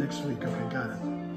next week. Okay, got it.